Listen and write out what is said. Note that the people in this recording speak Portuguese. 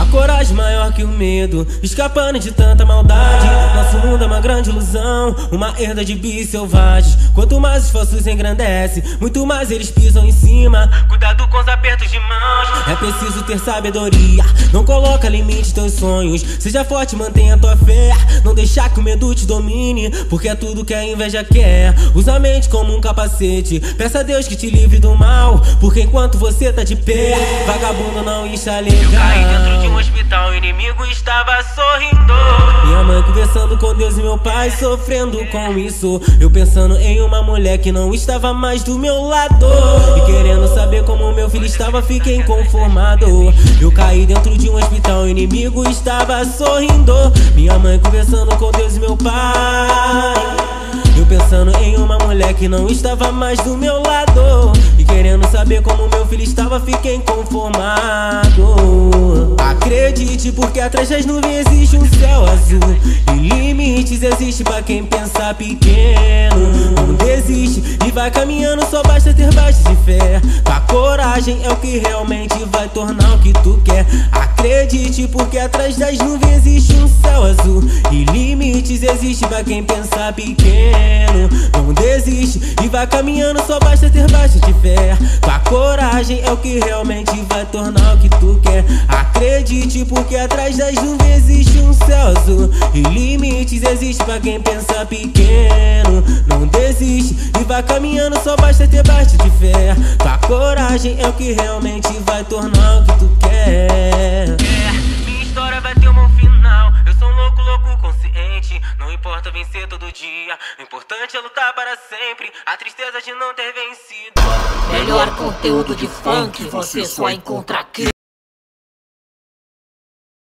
A coragem maior que o medo, escapando de tanta maldade. Nosso mundo é uma grande ilusão, uma herda de bis selvagens. Quanto mais esforços engrandece, muito mais eles pisam em cima. Cuidado com os apertos de mãos, é preciso ter sabedoria. Não coloca limite teus sonhos, seja forte, mantenha tua fé. Não deixar que o medo te domine, porque é tudo que a inveja quer. Usa a mente como um capacete, peça a Deus que te livre do mal. Porque enquanto você tá de pé, vagabundo não está legal. Eu caí dentro de um hospital, o inimigo estava sorrindo. Minha mãe conversando com Deus e meu pai sofrendo com isso. Eu pensando em uma mulher que não estava mais do meu lado. E querendo saber como meu filho estava, fiquei inconformado. Eu caí dentro de um hospital, o inimigo estava sorrindo. Minha mãe conversando com Deus e meu pai. Eu pensando em uma mulher que não estava mais do meu lado. E querendo saber como meu filho estava, fiquei inconformado. Porque atrás das nuvens existe um céu azul. E limites existe pra quem pensa pequeno. Não desiste e vai caminhando, só basta ter bastante fé. A coragem é o que realmente vai tornar o que tu quer. Acredite, porque atrás das nuvens existe um céu azul. E limites existe pra quem pensa pequeno. Não desiste e vai caminhando, só basta ter bastante fé. A coragem é o que realmente vai tornar o que tu quer. Acredite, porque atrás das nuvens existe um céu azul. E limites existe pra quem pensa pequeno. Não desiste e vai caminhando, só basta ter bastante fé. A coragem é o que realmente vai tornar o que tu quer. Não importa vencer todo dia. O importante é lutar para sempre. A tristeza de não ter vencido. Melhor conteúdo de funk você só encontra aqui.